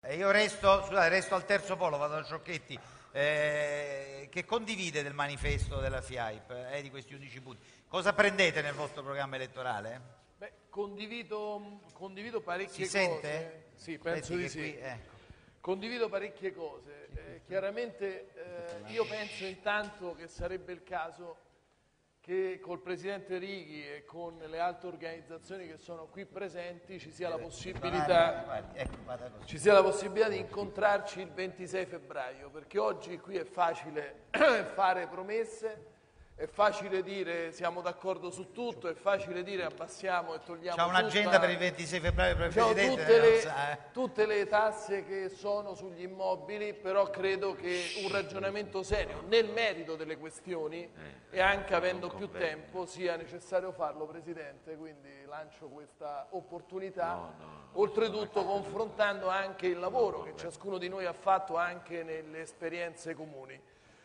E io resto, scusate, resto al terzo polo, vado da Ciocchetti, eh, che condivide del manifesto della FIAIP, eh, di questi 11 punti. Cosa prendete nel vostro programma elettorale? Beh, condivido, condivido parecchie Si cose. sente? Sì, penso di sì. qui- ecco. Condivido parecchie cose. Eh, chiaramente eh, io penso intanto che sarebbe il caso che col Presidente Righi e con le altre organizzazioni che sono qui presenti ci sia la possibilità Guardi, ecco, sia la possibilità di incontrarci il 26 febbraio, perché oggi qui è facile fare promesse, è facile dire siamo d'accordo su tutto, è facile dire abbassiamo e togliamo C'ha un'agenda tutta- per il 26 febbraio per il Presidente? tutte, le, sa, eh. tutte le tasse che sono sugli immobili, però credo che un ragionamento serio nel merito delle questioni e anche avendo più tempo sia necessario farlo, Presidente, quindi lancio questa opportunità, oltretutto confrontando anche il lavoro che ciascuno di noi ha fatto anche nelle esperienze comuni.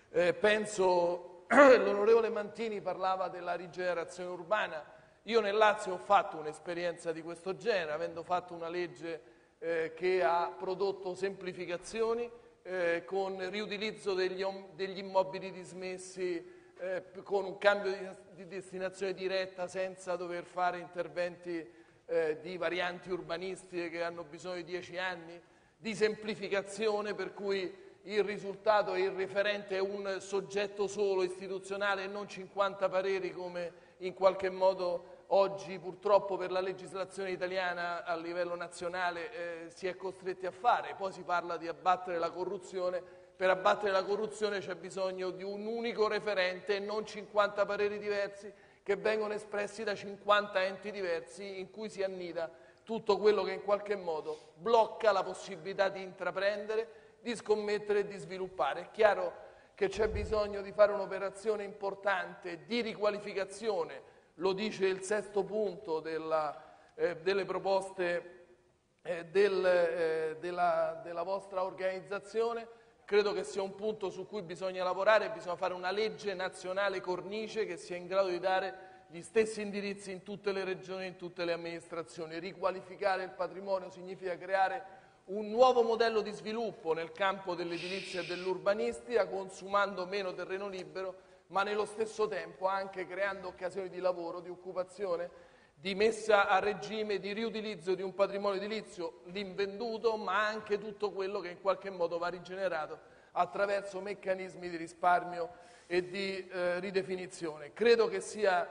Eh, penso, l'onorevole Mantini parlava della rigenerazione urbana, io nel Lazio ho fatto un'esperienza di questo genere, avendo fatto una legge eh, che ha prodotto semplificazioni eh, con riutilizzo degli, degli immobili dismessi, eh, con un cambio di, di destinazione diretta senza dover fare interventi eh, di varianti urbanistiche che hanno bisogno di dieci anni, di semplificazione per cui il risultato e il referente è un soggetto solo istituzionale e non 50 pareri come in qualche modo oggi purtroppo per la legislazione italiana a livello nazionale eh, si è costretti a fare. Poi si parla di abbattere la corruzione, per abbattere la corruzione c'è bisogno di un unico referente e non 50 pareri diversi che vengono espressi da 50 enti diversi in cui si annida tutto quello che in qualche modo blocca la possibilità di intraprendere, di scommettere e di sviluppare. È chiaro che c'è bisogno di fare un'operazione importante di riqualificazione, lo dice il sesto punto della, eh, delle proposte eh, del, eh, della, della vostra organizzazione. Credo che sia un punto su cui bisogna lavorare, bisogna fare una legge nazionale cornice che sia in grado di dare gli stessi indirizzi in tutte le regioni in tutte le amministrazioni. Riqualificare il patrimonio significa creare un nuovo modello di sviluppo nel campo dell'edilizia e dell'urbanistica, consumando meno terreno libero, ma nello stesso tempo anche creando occasioni di lavoro, di occupazione, di messa a regime, di riutilizzo di un patrimonio edilizio, l'invenduto, ma anche tutto quello che in qualche modo va rigenerato attraverso meccanismi di risparmio e di eh, ridefinizione. Credo che sia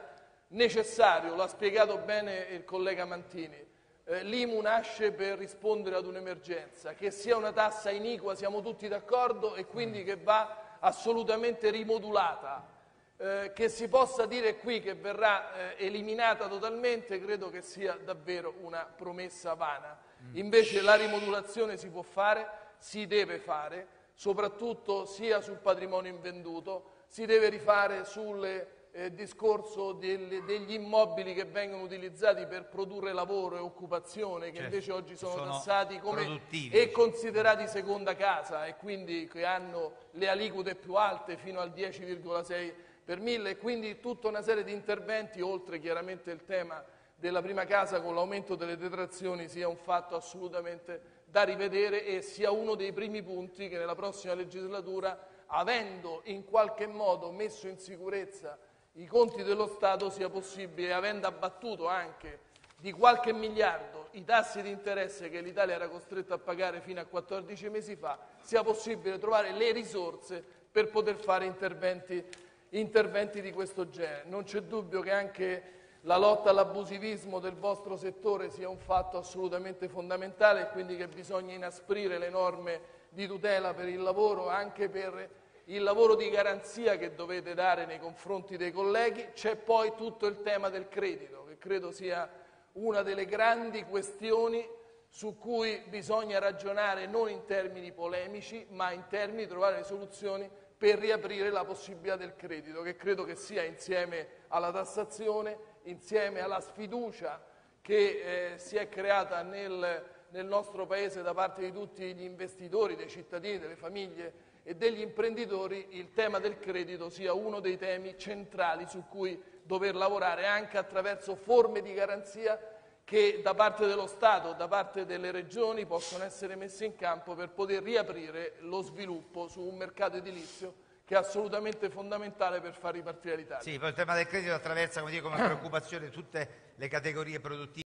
necessario, lo ha spiegato bene il collega Mantini, eh, l'IMU nasce per rispondere ad un'emergenza, che sia una tassa iniqua siamo tutti d'accordo e quindi che va assolutamente rimodulata. Eh, che si possa dire qui che verrà eh, eliminata totalmente credo che sia davvero una promessa vana. Invece la rimodulazione si può fare, si deve fare, soprattutto sia sul patrimonio invenduto, si deve rifare sul eh, discorso del- degli immobili che vengono utilizzati per produrre lavoro e occupazione, che Certo, invece oggi sono, sono tassati come e diciamo. considerati seconda casa e quindi che hanno le aliquote più alte fino al 10,6 per mille e quindi tutta una serie di interventi, oltre chiaramente il tema della prima casa con l'aumento delle detrazioni sia un fatto assolutamente da rivedere e sia uno dei primi punti che nella prossima legislatura, avendo in qualche modo messo in sicurezza i conti dello Stato, sia possibile, avendo abbattuto anche di qualche miliardo i tassi di interesse che l'Italia era costretta a pagare fino a 14 mesi fa, sia possibile trovare le risorse per poter fare interventi, interventi di questo genere. Non c'è dubbio che anche la lotta all'abusivismo del vostro settore sia un fatto assolutamente fondamentale e quindi che bisogna inasprire le norme di tutela per il lavoro, anche per il lavoro di garanzia che dovete dare nei confronti dei colleghi. C'è poi tutto il tema del credito, che credo sia una delle grandi questioni su cui bisogna ragionare non in termini polemici, ma in termini di trovare le soluzioni per riaprire la possibilità del credito, che credo che sia insieme alla tassazione, insieme alla sfiducia che eh, si è creata nel, nel nostro Paese da parte di tutti gli investitori, dei cittadini, delle famiglie e degli imprenditori, il tema del credito sia uno dei temi centrali su cui dover lavorare anche attraverso forme di garanzia che da parte dello Stato, da parte delle regioni possono essere messe in campo per poter riaprire lo sviluppo su un mercato edilizio che è assolutamente fondamentale per far ripartire l'Italia. Sì, il tema del credito attraversa come, dire, come preoccupazione tutte le categorie produttive.